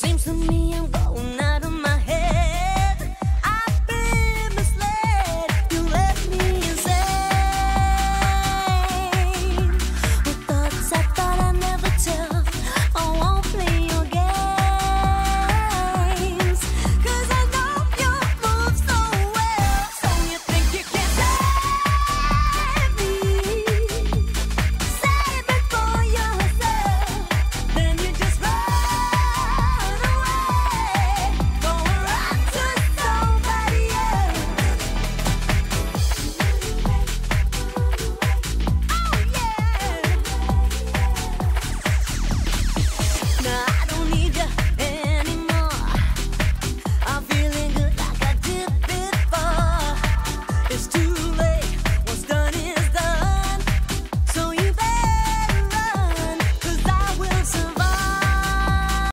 Seems to me I'm going out of It's too